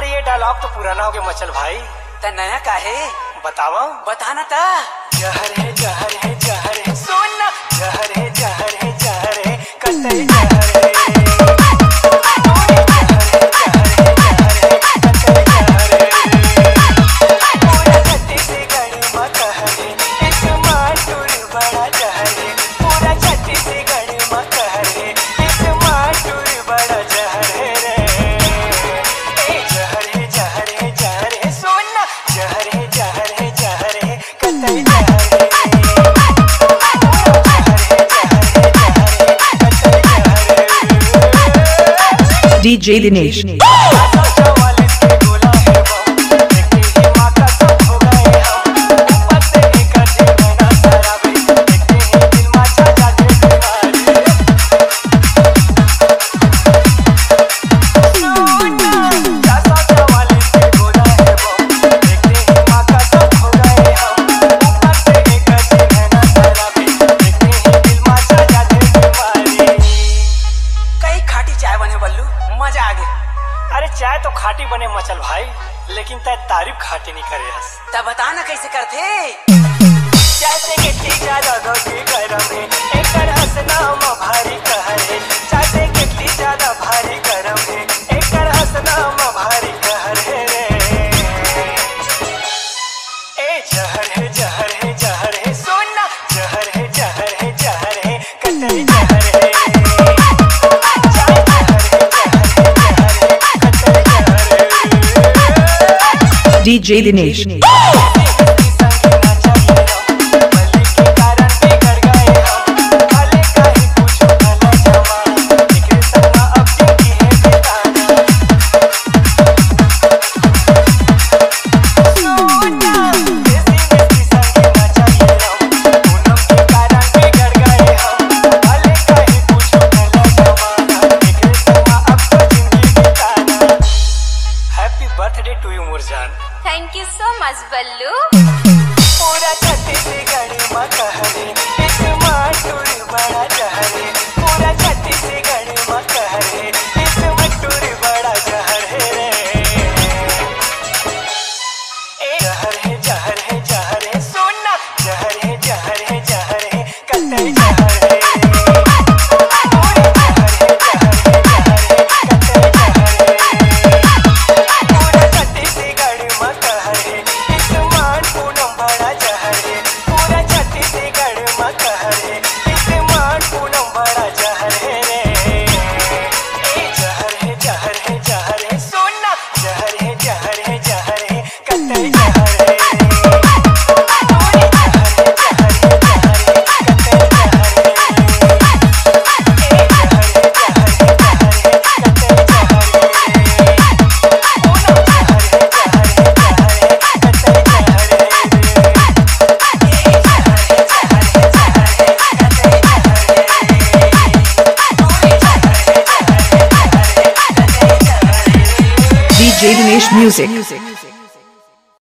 यार ये डायलॉग तो पुराना हो गया मचल भाई। तो नया का है? बताओ। बताना था। जहर है जहर है DJ The Nation. ने मचल भाई लेकिन तय तारीफ़ घाटे नहीं करे हस। तब बताना कैसे करते? जैसे के ठीक है DJ Dinesh. Thank you so much బల్లు పూరా కథ music. music.